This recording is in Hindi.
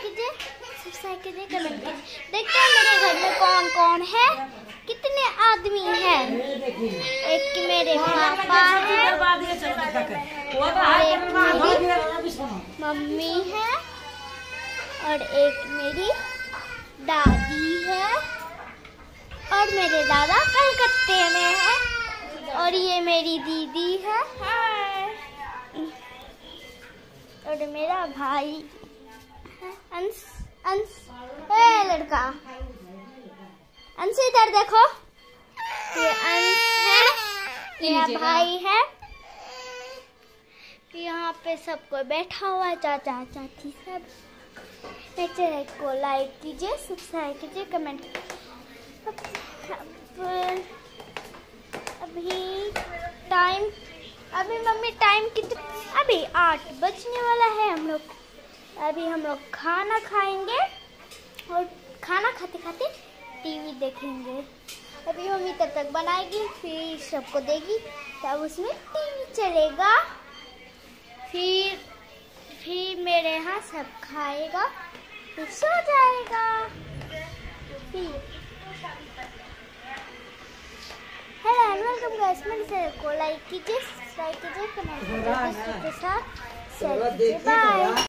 कीजिए सब्सक्राइब कीजिए कमेंट कीजिए देखते हैं मेरे घर में कौन कौन है। कितने आदमी हैं। एक मेरे पापा है। मम्मी है। और एक मेरी दादी है। और मेरे दादा कलकत्ते में है। और ये मेरी दीदी है। और मेरा भाई है अंश अंश ए लड़का अंश इधर देखो। ये अंश है मेरा भाई है। यहाँ पे सब कोई बैठा हुआ है चाचा चाची सब। चैनल को लाइक कीजिए सब्सक्राइब कीजिए कमेंट अभी टाइम अभी मम्मी टाइम कितना अभी आठ बजने वाला है हम लोग। अभी हम लोग खाना खाएँगे और खाना खाते खाते टीवी देखेंगे। अभी मम्मी तब तक बनाएगी फिर सबको देगी तब उसमें टीवी चलेगा। फिर फिर मेरे यहाँ सब खाएगा फिर सो जाएगा। फिर। हेलो एंड वेलकम गाइस मेरे चैनल को लाइक कीजिए सब्सक्राइब कीजिए कमेंट कीजिए के साथ। कीजिए बाय